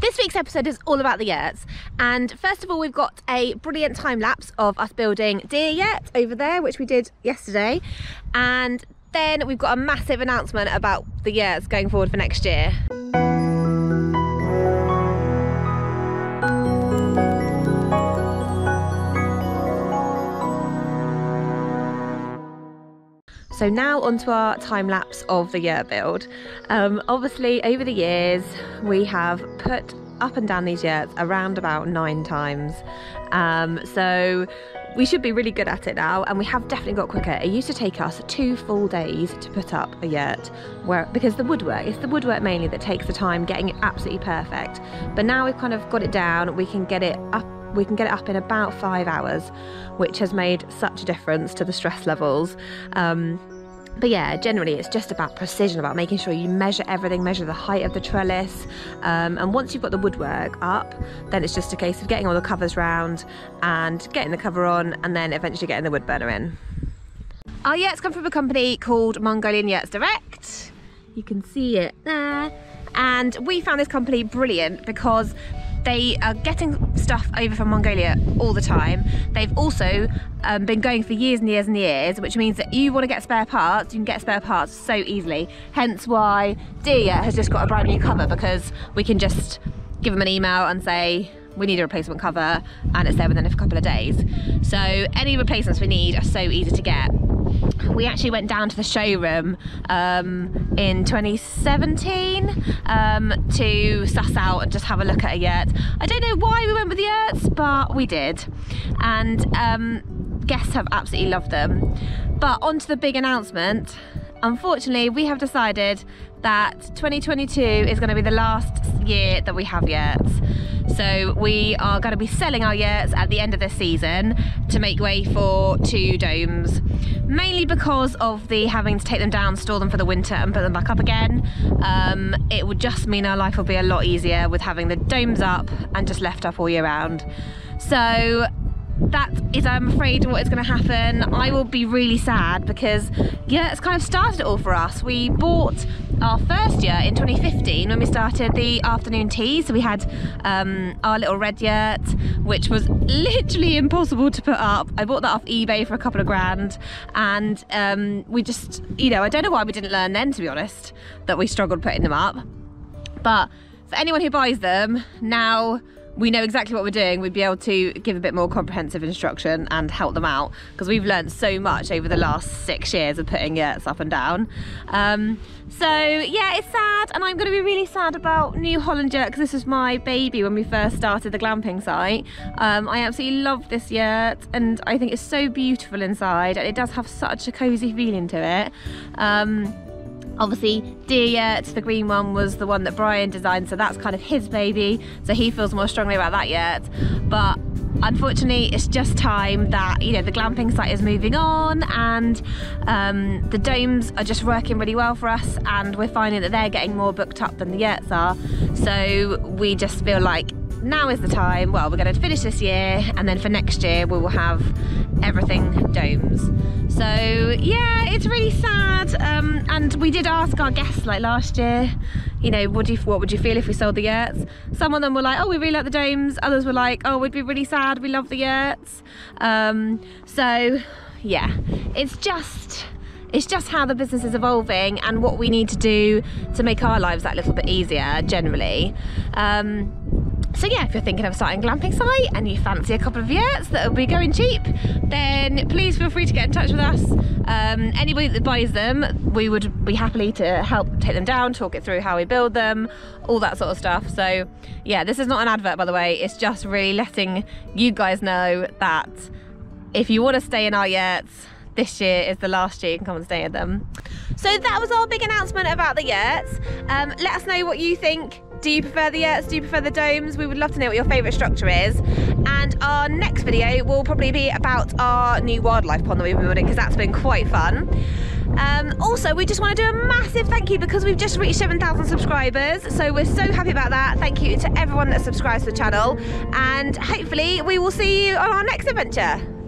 This week's episode is all about the yurts and first of all we've got a brilliant time lapse of us building Deer Yurt over there which we did yesterday and then we've got a massive announcement about the yurts going forward for next year. So now onto our time lapse of the yurt build. Um, obviously over the years we have put up and down these yurts around about nine times. Um, so we should be really good at it now and we have definitely got quicker. It used to take us two full days to put up a yurt where because the woodwork, it's the woodwork mainly that takes the time getting it absolutely perfect. But now we've kind of got it down, we can get it up we can get it up in about five hours, which has made such a difference to the stress levels. Um, but yeah, generally it's just about precision, about making sure you measure everything, measure the height of the trellis. Um, and once you've got the woodwork up, then it's just a case of getting all the covers round and getting the cover on and then eventually getting the wood burner in. Our yurts come from a company called Mongolian Yurts Direct. You can see it there. And we found this company brilliant because they are getting stuff over from Mongolia all the time. They've also um, been going for years and years and years, which means that you want to get spare parts, you can get spare parts so easily. Hence why Deer has just got a brand new cover because we can just give them an email and say, we need a replacement cover and it's there within a couple of days. So any replacements we need are so easy to get we actually went down to the showroom um, in 2017 um, to suss out and just have a look at a yurt. I don't know why we went with the yurts, but we did. And um, guests have absolutely loved them. But on to the big announcement. Unfortunately, we have decided that 2022 is going to be the last year that we have yurts. So we are going to be selling our yurts at the end of this season to make way for two domes. Mainly because of the having to take them down, store them for the winter and put them back up again. Um, it would just mean our life will be a lot easier with having the domes up and just left up all year round. So that is I'm afraid what is going to happen. I will be really sad because yeah it's kind of started it all for us. We bought our first yurt in 2015 when we started the afternoon tea so we had um, our little red yurt which was literally impossible to put up. I bought that off eBay for a couple of grand and um, we just you know I don't know why we didn't learn then to be honest that we struggled putting them up but for anyone who buys them now we know exactly what we're doing, we'd be able to give a bit more comprehensive instruction and help them out because we've learned so much over the last six years of putting yurts up and down. Um, so yeah, it's sad and I'm going to be really sad about New Holland Yurt because this was my baby when we first started the glamping site. Um, I absolutely love this yurt and I think it's so beautiful inside and it does have such a cosy feeling to it. Um, Obviously, Deer Yurt, the green one, was the one that Brian designed, so that's kind of his baby, so he feels more strongly about that yurt. But unfortunately, it's just time that, you know, the glamping site is moving on and um, the domes are just working really well for us and we're finding that they're getting more booked up than the yurts are. So we just feel like now is the time. Well, we're going to finish this year and then for next year we will have everything domes. So yeah, it's really sad. Um, and we did ask our guests like last year, you know, what, do you, what would you feel if we sold the yurts? Some of them were like, oh, we really like the domes. Others were like, oh, we'd be really sad. We love the yurts. Um, so yeah, it's just it's just how the business is evolving and what we need to do to make our lives that little bit easier generally. Um, so yeah, if you're thinking of starting glamping site and you fancy a couple of yurts that will be going cheap, then please feel free to get in touch with us. Um, anybody that buys them, we would be happily to help take them down, talk it through how we build them, all that sort of stuff. So yeah, this is not an advert by the way, it's just really letting you guys know that if you want to stay in our yurts, this year is the last year you can come and stay in them. So that was our big announcement about the yurts. Um, let us know what you think do you prefer the yurts? Do you prefer the domes? We would love to know what your favourite structure is. And our next video will probably be about our new wildlife pond that we've been building because that's been quite fun. Um, also, we just want to do a massive thank you because we've just reached 7,000 subscribers. So we're so happy about that. Thank you to everyone that subscribes to the channel. And hopefully we will see you on our next adventure.